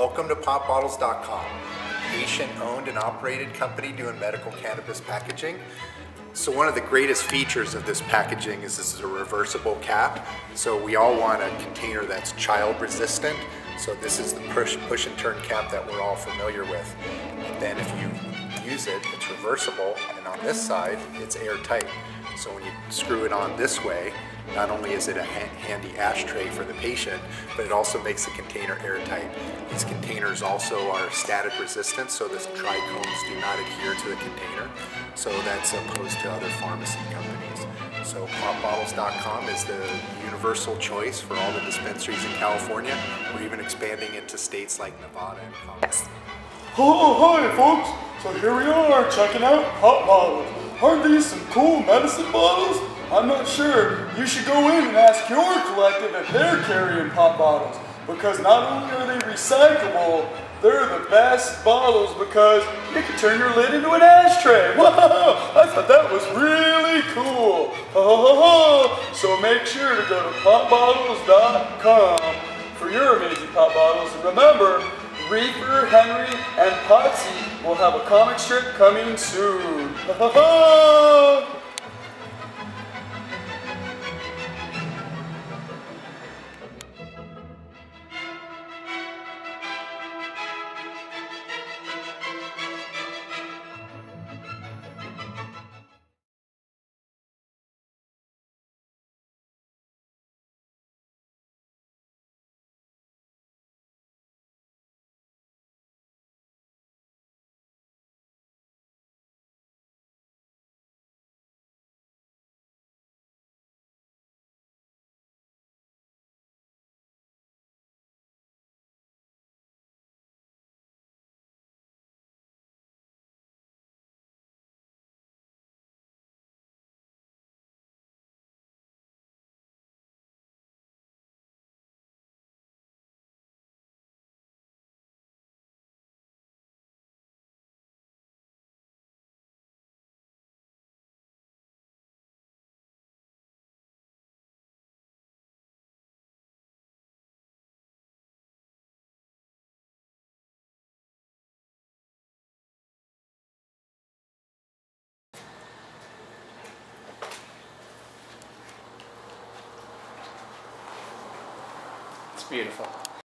Welcome to potbottles.com, patient-owned and operated company doing medical cannabis packaging. So one of the greatest features of this packaging is this is a reversible cap. So we all want a container that's child resistant. So this is the push, push and turn cap that we're all familiar with. And then if you use it, it's reversible, and on this side, it's airtight. So when you screw it on this way, not only is it a ha handy ashtray for the patient, but it also makes the container airtight. These containers also are static resistant, so the trichomes do not adhere to the container. So that's opposed to other pharmacy companies. So potbottles.com is the universal choice for all the dispensaries in California. We're even expanding into states like Nevada and Colorado. Oh, hi folks! So here we are checking out pot bottles. Aren't these some cool medicine bottles? I'm not sure. You should go in and ask your collective if they're carrying pot bottles. Because not only are they recyclable, they're the best bottles because you can turn your lid into an ashtray. Whoa! I thought that was really cool. So make sure to go to potbottles.com for your amazing pot bottles. And remember, Reaper, Henry, and Potsy will have a comic strip coming soon. Beautiful.